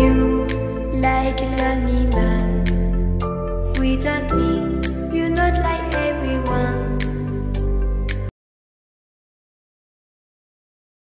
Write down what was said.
you like a lonely man without me.